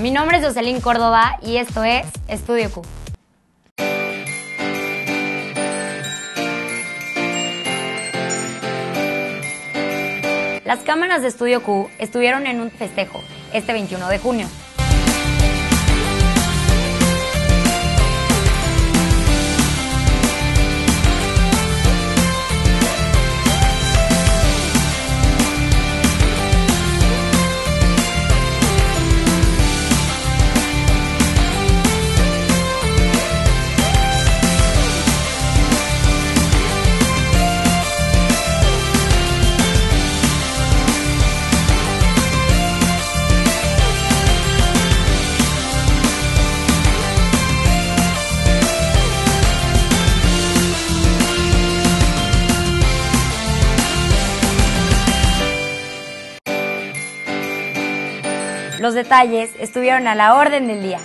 mi nombre es Jocelyn Córdoba y esto es Estudio Q. Las cámaras de Estudio Q estuvieron en un festejo este 21 de junio. Los detalles estuvieron a la orden del día.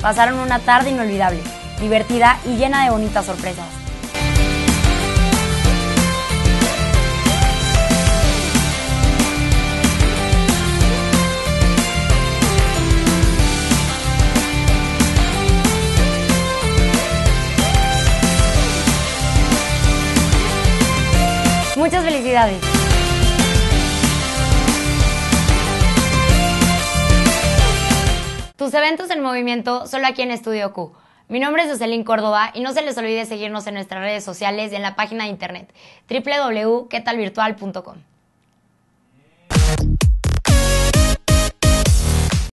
Pasaron una tarde inolvidable, divertida y llena de bonitas sorpresas. Muchas felicidades. Tus eventos en movimiento solo aquí en Estudio Q. Mi nombre es Jocelyn Córdoba y no se les olvide seguirnos en nuestras redes sociales y en la página de internet www.quetalvirtual.com.